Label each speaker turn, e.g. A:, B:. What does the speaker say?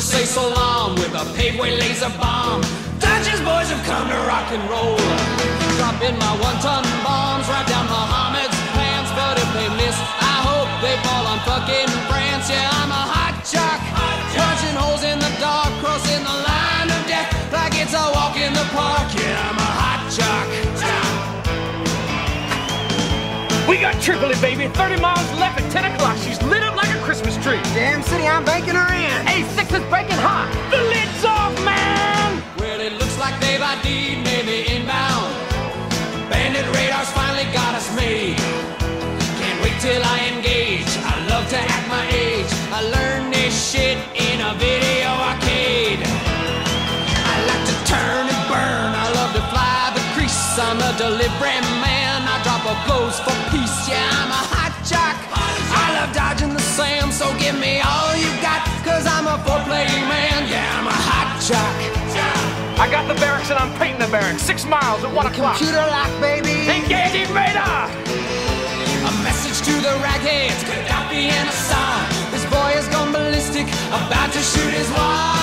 A: say so long with a paveway laser bomb. Dutchess boys have come to rock and roll. Drop in my one-ton bombs right down Muhammad's pants, but if they miss, I hope they fall on fucking France. Yeah, I'm a hot jock, punching holes in the dark, crossing the line of death like it's a walk in the park. Yeah, I'm a hot jock. Stop.
B: We got Tripoli, baby. 30 miles left at 10 o'clock. She's lit up like a Christmas tree.
C: Damn city, I'm banking her in.
A: My age. I learned this shit in a video arcade. I like to turn and burn. I love to fly the crease. I'm a delivery man. I drop a blows for peace. Yeah, I'm a hot jock. I love dodging the sand. So give me all you got. Cause I'm a four-playing man. Yeah, I'm a hot jock.
B: I got the barracks and I'm painting the barracks. Six miles at 1 o'clock.
C: Computer lock, baby.
B: Engaging radar.
A: A message to the ragheads, Gaddafi and Assad. This boy has gone ballistic, about to shoot his wife.